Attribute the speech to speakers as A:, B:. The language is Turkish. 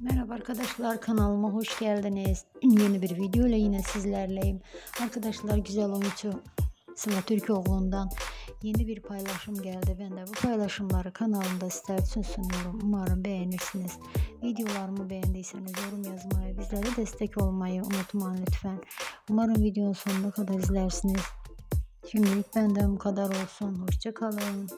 A: Merhaba arkadaşlar kanalıma hoş geldiniz. Yeni bir video ile yine sizlerleyim. Arkadaşlar güzel oyuncu Sıla Türkoğlu'ndan yeni bir paylaşım geldi. Ben de bu paylaşımları kanalımda sizler için sunuyorum. Umarım beğenirsiniz. Videolarımı beğendiyseniz yorum yazmayı, bizlere destek olmayı unutmayın lütfen. Umarım videonun sonuna kadar izlersiniz. Şimdilik benden bu kadar olsun. Hoşçakalın.